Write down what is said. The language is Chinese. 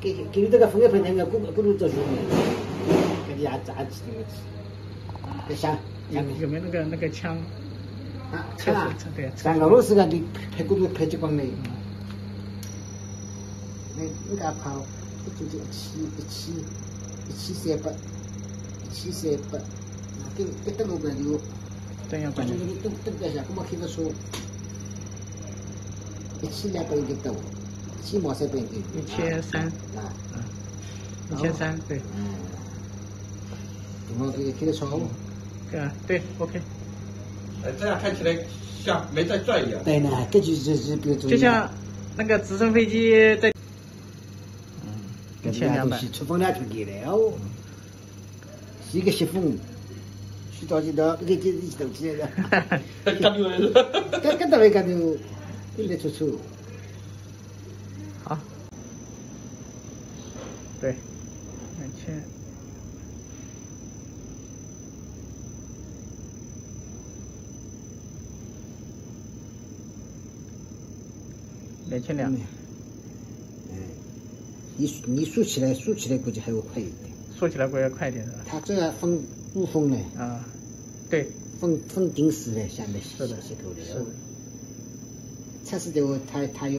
给给你这个分一喷，那个咕咕噜做什么？给你压榨起那个气，给香。有有没有那个那个枪？啊，枪啊！对，像俄罗斯个你拍咕噜拍激光的，那那个炮一就就一起一起一起三百，一起三百，那，给给登个关就，登下关就登登登下，我们开着车，一千两百应该到，一千毛三百应该。一千三。啊。一千三，对。嗯。我们开开着车。对啊，对，OK。哎，这样看起来像没在转一样。对呢，这就是是比如就像那个直升飞机在。嗯，一千两百。出风量挺低的哦。一个西风，去着急到，给给动起来了。哈哈。干掉了？干干到没干掉？进来出出。好。对，两千。两千两，嗯，你你竖起来，竖起来估计还会快一点。竖起来估计快一点是吧？它这个封不封呢？啊，对，封封顶死的，下面是的，是的。测试的话，它它有。